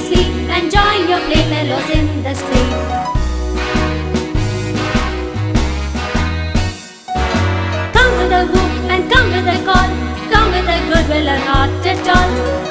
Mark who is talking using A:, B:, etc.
A: seriously and join your playfellows in the street. Come with a whoop and come with a call, come with a goodwill or not at all.